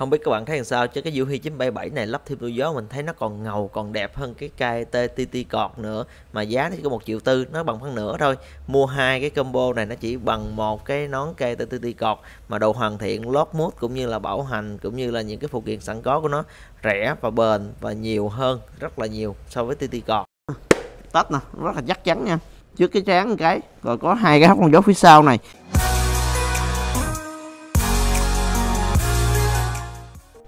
Không biết các bạn thấy làm sao, chứ cái Yuhi 977 này lắp thêm đuôi gió, mình thấy nó còn ngầu, còn đẹp hơn cái KT TT cọt nữa. Mà giá nó chỉ có một triệu tư, nó bằng phân nửa thôi. Mua hai cái combo này nó chỉ bằng một cái nón KT TT cọt. Mà đồ hoàn thiện, lót mút cũng như là bảo hành, cũng như là những cái phụ kiện sẵn có của nó rẻ và bền và nhiều hơn, rất là nhiều so với TT cọt. Tách nè, rất là chắc chắn nha. Trước cái trán cái, rồi có hai cái hốc con gió phía sau này.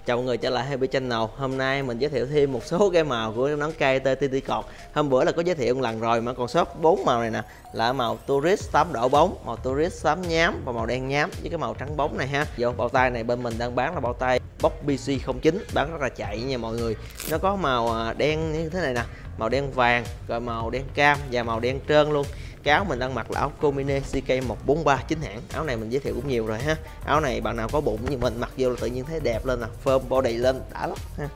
Chào mọi người trở lại Happy Channel. Hôm nay mình giới thiệu thêm một số cái màu của nón cây TT cọt. Hôm bữa là có giới thiệu một lần rồi mà còn sót bốn màu này nè. Là màu Tourist xám đỏ bóng, màu Tourist xám nhám và màu đen nhám với cái màu trắng bóng này ha. Vô bao tay này bên mình đang bán là bao tay Box BC09 bán rất là chạy nha mọi người. Nó có màu à, đen như thế này nè Màu đen vàng, rồi màu đen cam và màu đen trơn luôn cái áo mình đang mặc là áo Comine CK143 chính hãng. Áo này mình giới thiệu cũng nhiều rồi ha. Áo này bạn nào có bụng như mình mặc vô là tự nhiên thấy đẹp lên nè firm body lên đã lắm ha.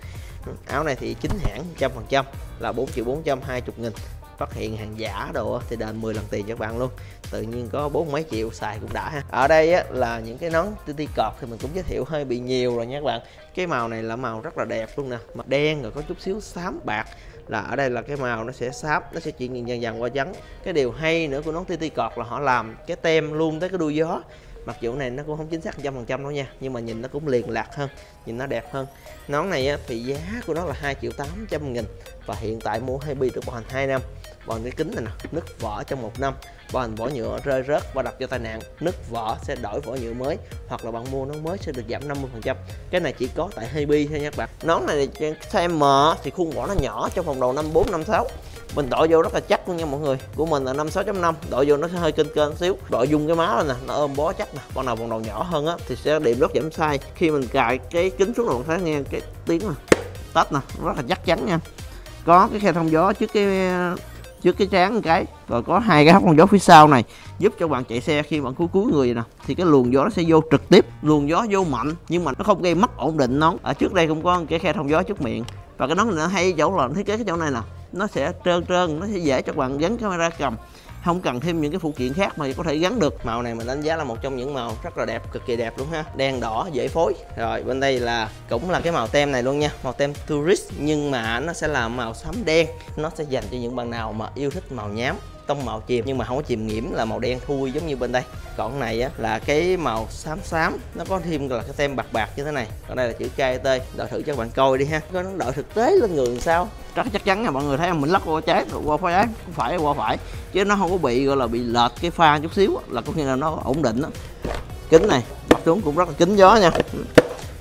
Áo này thì chính hãng trăm phần trăm là 4 triệu 420 nghìn. Phát hiện hàng giả đồ thì đền 10 lần tiền cho các bạn luôn. Tự nhiên có bốn mấy triệu xài cũng đã ha. Ở đây á, là những cái nón TT cọp thì mình cũng giới thiệu hơi bị nhiều rồi nha các bạn. Cái màu này là màu rất là đẹp luôn nè mặt đen rồi có chút xíu xám bạc là ở đây là cái màu nó sẽ sáp nó sẽ chuyển dần dần qua trắng. Cái điều hay nữa của nón TT cọt là họ làm cái tem luôn tới cái đuôi gió. Mặc dù này nó cũng không chính xác trăm phần trăm đâu nha nhưng mà nhìn nó cũng liền lạc hơn nhìn nó đẹp hơn. Nón này á, thì giá của nó là 2 triệu 800 nghìn và hiện tại mua hai bi được bảo hành 2 năm bằng cái kính này nè, nứt vỏ trong một năm. Bằng vỏ nhựa rơi rớt và đập cho tai nạn, nứt vỏ sẽ đổi vỏ nhựa mới, hoặc là bạn mua nó mới sẽ được giảm 50 phần trăm. Cái này chỉ có tại Happy thôi nha các bạn. Nón này size M thì khuôn vỏ nó nhỏ trong vòng đầu 54 56 mình đội vô rất là chắc luôn nha mọi người. Của mình là 56.5 đội vô nó sẽ hơi kênh kênh xíu. Đội dung cái má lên nè, nó ôm bó chắc nè. Con nào vòng đầu nhỏ hơn á thì sẽ điểm rất giảm sai khi mình cài cái kính xuống đầu thấy nghe cái tiếng nè tách nè rất là chắc chắn nha. Có cái khe thông gió trước cái trước cái trán một cái. Rồi có hai cái hốc con gió phía sau này, giúp cho bạn chạy xe khi bạn cúi cúi người nè. Thì cái luồng gió nó sẽ vô trực tiếp, luồng gió vô mạnh, nhưng mà nó không gây mất ổn định nón. Ở trước đây cũng có cái khe thông gió trước miệng. Và cái nón này nó hay chỗ là thiết kế cái chỗ này nè, nó sẽ trơn trơn, nó sẽ dễ cho bạn gắn camera cầm không cần thêm những cái phụ kiện khác mà có thể gắn được. Màu này mình đánh giá là một trong những màu rất là đẹp, cực kỳ đẹp luôn ha. Đen, đỏ, dễ phối. Rồi, bên đây là, cũng là cái màu tem này luôn nha. Màu tem tourist, nhưng mà nó sẽ là màu xám đen. Nó sẽ dành cho những bạn nào mà yêu thích màu nhám tông màu chìm, nhưng mà không có chìm nghiễm là màu đen thui giống như bên đây. Còn này á, là cái màu xám xám, nó có thêm là cái tem bạc bạc như thế này. Còn đây là chữ KT đợi thử cho các bạn coi đi ha. Có nó đợi thực tế lên người làm sao. Rất chắc chắn là mọi người thấy mình lắc qua trái, qua phải trái phải, qua phải. Chứ nó không có bị, gọi là bị lệch cái pha chút xíu là có nghĩa là nó ổn định đó kính này bắt xuống cũng rất là kính gió nha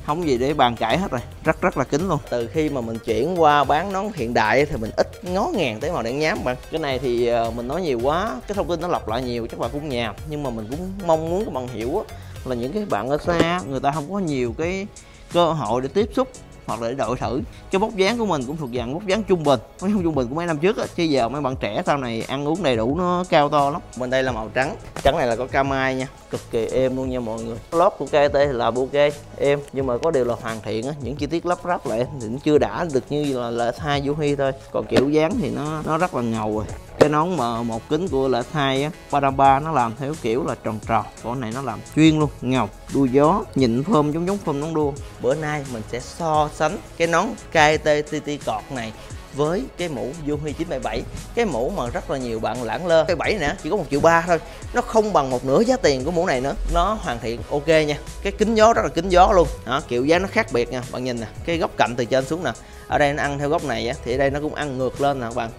không gì để bàn cãi hết rồi. Rất rất là kín luôn. Từ khi mà mình chuyển qua bán nón hiện đại thì mình ít ngó ngàng tới màu đen nhám bạn. Cái này thì ờ, mình nói nhiều quá, cái thông tin nó lọc lại nhiều, chắc bạn cũng nhàm. Nhưng mà mình cũng mong muốn các bạn hiểu là những cái bạn ở xa, người ta không có nhiều cái cơ hội để tiếp xúc hoặc là để đội thử. Cái bốc dáng của mình cũng thuộc dạng bốc dáng trung bình. Mấy không trung bình của mấy năm trước á, chứ giờ mấy bạn trẻ sau này ăn uống đầy đủ nó cao to lắm. Bên đây là màu trắng. Trắng này là có cam mai nha. Cực kỳ êm luôn nha mọi người. Lót của KT là bouquet êm. Nhưng mà có điều là hoàn thiện á. Những chi tiết lắp ráp lại thì nó chưa đã được như là lợi hai vũ huy thôi. Còn kiểu dáng thì nó nó rất là ngầu rồi cái nón mà một kính của lợi hai á Padamba nó làm theo kiểu là tròn tròn. Con này nó làm chuyên luôn ngầu đuôi gió nhìn phơm giống giống phơm nón đua. Bữa nay mình sẽ so sánh cái nón KTTT cọt này với cái mũ Yuhi 977 cái mũ mà rất là nhiều bạn lãng lơ. Cái bảy nè, chỉ có một triệu ba thôi. Nó không bằng một nửa giá tiền của mũ này nữa. Nó hoàn thiện, ok nha. Cái kính gió rất là kính gió luôn. Đó kiểu dáng nó khác biệt nha. Bạn nhìn nè, cái góc cạnh từ trên xuống nè. Ở đây nó ăn theo góc này á, thì ở đây nó cũng ăn ngược lên nè các bạn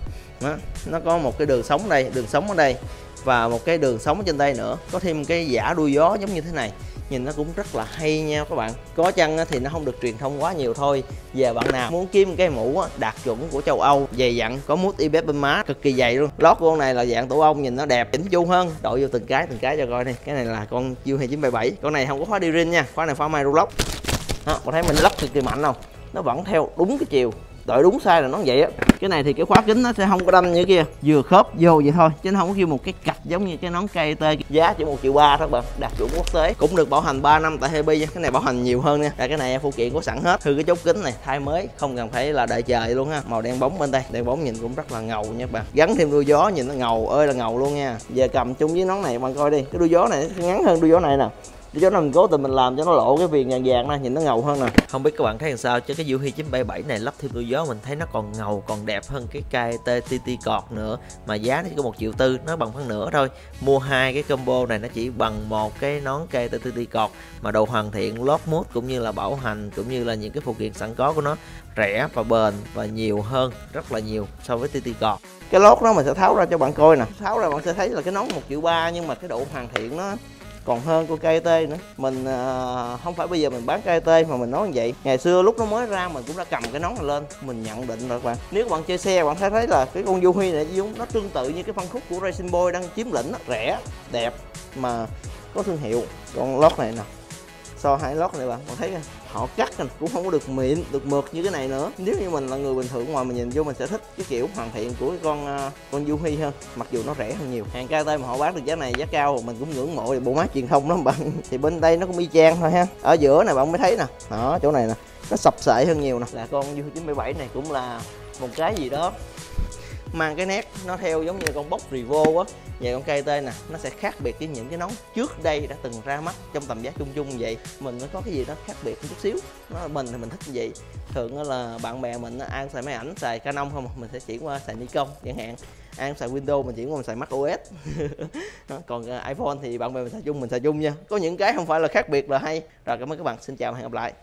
đó. nó có một cái đường sống đây đường sống ở đây và một cái đường sống trên đây nữa. Có thêm cái giả đuôi gió giống như thế này. Nhìn nó cũng rất là hay nha các bạn. Có chăng thì nó không được truyền thông quá nhiều thôi. Về bạn nào muốn kiếm cái mũ đạt chuẩn của châu Âu dày dặn có mút IPF bên má cực kỳ dày luôn. Lót của con này là dạng tổ ong nhìn nó đẹp chỉnh chu hơn. Đội vô từng cái từng cái cho coi đi. Cái này là con U2977 con này không có khóa đi rin nha khóa này khóa mai rulock đó, có thấy mình lắp cực kỳ mạnh không? Nó vẫn theo đúng cái chiều đợi đúng sai là nó vậy á. Cái này thì cái khóa kính nó sẽ không có đâm như kia. Vừa khớp vô vậy thôi, chứ nó không có kêu một cái cạch giống như cái nón cây tê giá chỉ một triệu ba thôi bạn đạt chuẩn quốc tế. Cũng được bảo hành 3 năm tại hebe nha. Cái này bảo hành nhiều hơn nha. Cái này phụ kiện có sẵn hết. Thư cái chốt kính này, thay mới, không cần phải là đợi trời luôn ha. Màu đen bóng bên đây. Đen bóng nhìn cũng rất là ngầu nha bạn gắn thêm đuôi gió, nhìn nó ngầu, ơi là ngầu luôn nha. Giờ cầm chung với nón này bạn coi đi. Cái đuôi gió này, ngắn hơn đuôi gió này nè. Do là mình cố tình mình làm cho nó lộ cái viền vàng vàng nè nhìn nó ngầu hơn nè. Không biết các bạn thấy làm sao chứ cái Yuhi 977 này lắp thêm đuôi gió mình thấy nó còn ngầu còn đẹp hơn cái cây TT cọt nữa. Mà giá nó chỉ có một triệu tư nó bằng phân nửa thôi. Mua hai cái combo này nó chỉ bằng một cái nón cây TT cọt. Mà đồ hoàn thiện lót mút cũng như là bảo hành cũng như là những cái phụ kiện sẵn có của nó rẻ và bền và nhiều hơn rất là nhiều so với TT cọt. Cái lót đó mình sẽ tháo ra cho bạn coi nè. Tháo ra bạn sẽ thấy là cái nón một triệu ba nhưng mà cái độ hoàn thiện nó còn hơn của KT nữa. Mình à, không phải bây giờ mình bán KT mà mình nói như vậy. Ngày xưa lúc nó mới ra mình cũng đã cầm cái nón này lên mình nhận định rồi các bạn. Nếu các bạn chơi xe bạn sẽ thấy là cái con Yuhi này nó tương tự như cái phân khúc của Racing Boy đang chiếm lĩnh đó. rẻ đẹp mà có thương hiệu. Còn lót này nè. So hai lót này bạn bạn thấy không? Họ cắt cũng không có được mịn được mượt như cái này nữa. Nếu như mình là người bình thường ngoài mình nhìn vô mình sẽ thích cái kiểu hoàn thiện của cái con uh, con Yuhi hơn mặc dù nó rẻ hơn nhiều. Hàng KT mà họ bán được giá này giá cao mình cũng ngưỡng mộ bộ máy truyền thông lắm bạn. Thì bên đây nó cũng y chang thôi ha. Ở giữa này bạn mới thấy nè. Đó chỗ này nè nó sập sệ hơn nhiều nè. Là con Yuhi 977 này cũng là một cái gì đó mang cái nét nó theo giống như con bốc Revo á. Và con KT nè, nó sẽ khác biệt với những cái nón trước đây đã từng ra mắt trong tầm giá chung chung vậy. Mình nó có cái gì đó khác biệt một chút xíu. Nó là mình thì mình thích như vậy. Thường là bạn bè mình ai xài máy ảnh, xài Canon không à? mình sẽ chuyển qua xài Nikon chẳng hạn. Ai xài Windows, mình chuyển qua mình xài Mac OS còn ờ, iPhone thì bạn bè mình xài chung, mình xài chung nha. Có những cái không phải là khác biệt là hay. Rồi cảm ơn các bạn, xin chào và hẹn gặp lại.